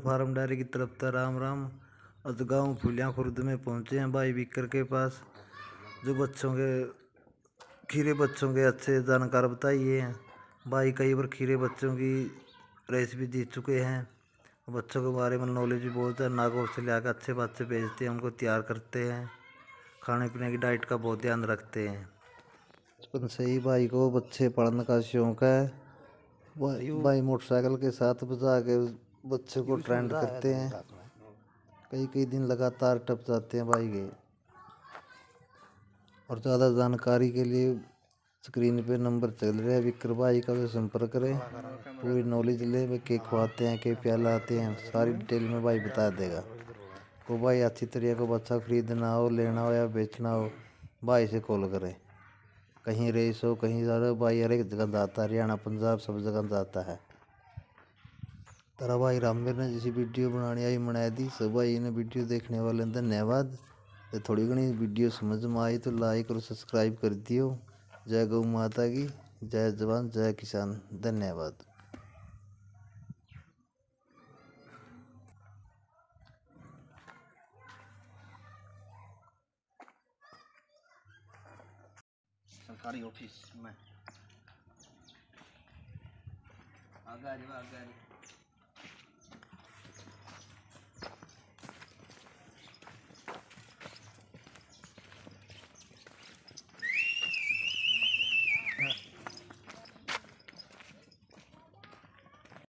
Farm diary की तरफ़ था, राम राम। आज गाँव फुलिया खुर्द में पहुँचे हैं, भाई बिकर के पास। जो बच्चों के, खीरे बच्चों के अच्छे जानकार बताइए हैं। भाई कई बार खीरे बच्चों की रेसिपी जीत चुके हैं। बच्चों के बारे में नॉलेज भी बहुत है। नागौर से ले आकर अच्छे बच्चे भेजते हैं उनको तैयार करते हैं। खाने पीने की डाइट का बहुत ध्यान रखते हैं। बचपन से ही भाई को बच्चे पढ़ने का शौक है। भाई भाई मोटरसाइकिल के साथ बजा के बच्चे को ट्रेंड करते हैं कई कई दिन लगातार टप जाते हैं भाई के। और ज़्यादा जानकारी के लिए स्क्रीन पे नंबर चल रहा है, विक्र भाई का संपर्क करें। पूरी नॉलेज ले, वे के खुआते हैं के प्याला आते हैं, सारी डिटेल में भाई बता देगा। को भाई, अच्छी तरीके को बच्चा खरीदना हो, लेना हो या बेचना हो, भाई से कॉल करें। कहीं रेस हो, कहीं ज़्यादा भाई हर एक जगह जाता है, हरियाणा, पंजाब सब जगह जाता है। तरह भाई रामवीर ने जैसी वीडियो बनानी, आई बना दी सब भाई ने वीडियो देखने वाले धन्यवाद। थोड़ी घनी वीडियो समझ में आई तो लाइक और सब्सक्राइब कर दियो। जय गौ माता की जय जवान जय किसान। धन्यवाद। सरकारी ऑफ़िस में। आगे आगे